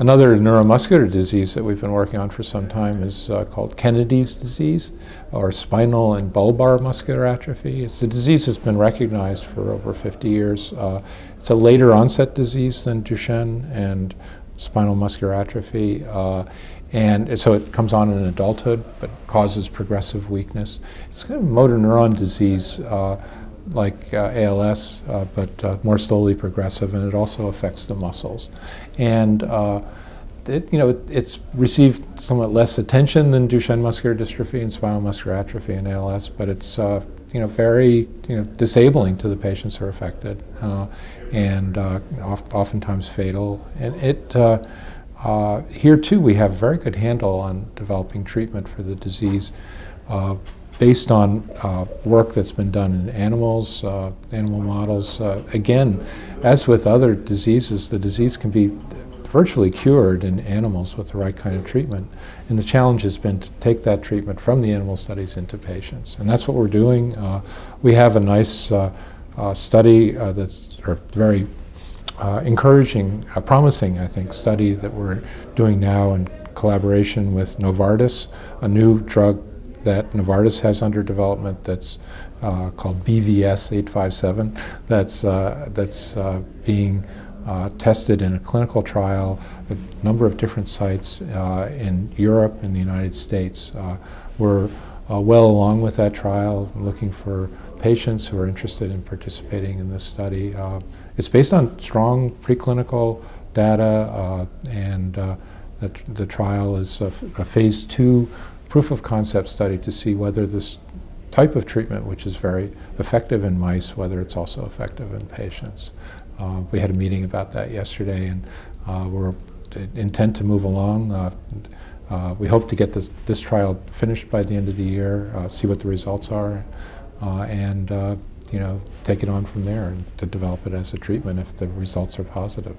Another neuromuscular disease that we've been working on for some time is uh, called Kennedy's disease, or spinal and bulbar muscular atrophy. It's a disease that's been recognized for over 50 years. Uh, it's a later onset disease than Duchenne and spinal muscular atrophy. Uh, and so it comes on in adulthood, but causes progressive weakness. It's kind of a motor neuron disease uh, like uh, ALS, uh, but uh, more slowly progressive, and it also affects the muscles. And uh, it, you know, it, it's received somewhat less attention than Duchenne muscular dystrophy and spinal muscular atrophy and ALS, but it's uh, you know very you know disabling to the patients who are affected, uh, and oft, oftentimes fatal. And it here too, we have a very good handle on developing treatment for the disease based on uh, work that's been done in animals, uh, animal models. Uh, again, as with other diseases, the disease can be virtually cured in animals with the right kind of treatment. And the challenge has been to take that treatment from the animal studies into patients. And that's what we're doing. Uh, we have a nice uh, uh, study that's a very encouraging, promising, I think, study that we're doing now in collaboration with Novartis, a new drug that Novartis has under development that's uh, called BVS 857 that's, uh, that's uh, being uh, tested in a clinical trial at a number of different sites uh, in Europe and the United States. Uh, we're well along with that trial, looking for patients who are interested in participating in this study. it's based on strong preclinical data and the, the trial is a, a phase two proof of concept study to see whether this type of treatment, which is very effective in mice, whether it's also effective in patients. Uh, we had a meeting about that yesterday, and uh, we're intent to move along. Uh, uh we hope to get this, this trial finished by the end of the year, uh, see what the results are, uh, and you know take it on from there and to develop it as a treatment if the results are positive.